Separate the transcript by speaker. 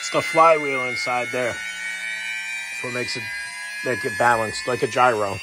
Speaker 1: It's the flywheel inside there. That's what makes it make it balanced like a gyro.